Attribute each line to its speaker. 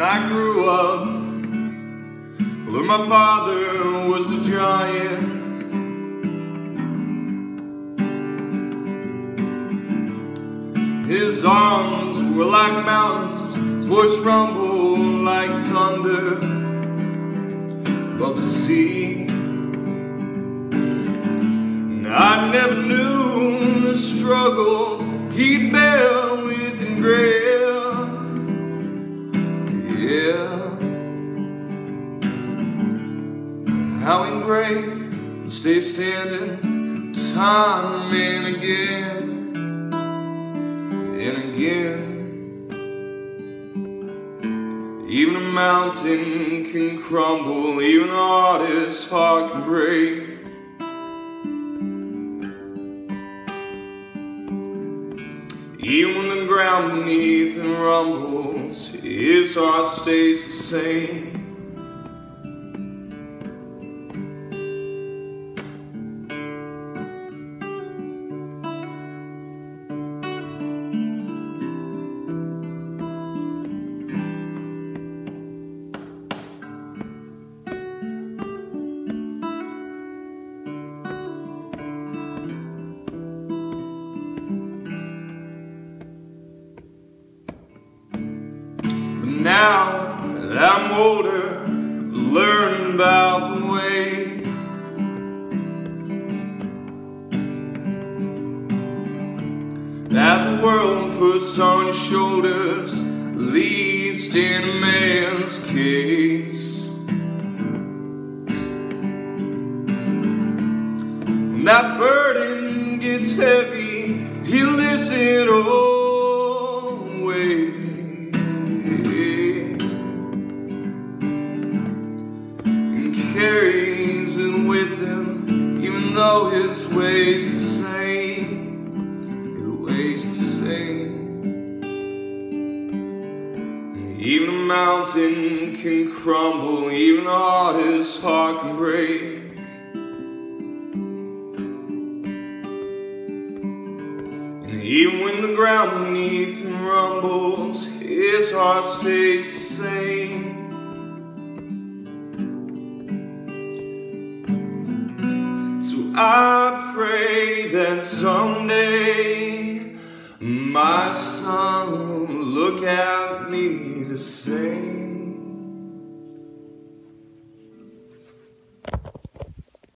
Speaker 1: When I grew up, well, my father was a giant. His arms were like mountains, his voice rumbled like thunder above the sea. And I never knew the struggles he'd bear with him grail. Yeah. How in great stay standing time and again and again. Even a mountain can crumble, even an artist's heart can break. Even when the ground beneath him rumbles, his heart stays the same. Now that I'm older, learn about the way. That the world puts on your shoulders, least in a man's case. When that burden gets heavy, he lifts it away. Though his way's the same. His way's the same. Even a mountain can crumble, even an artist's heart can break. And even when the ground beneath him rumbles, his heart stays the same. I pray that someday my son will look at me the same.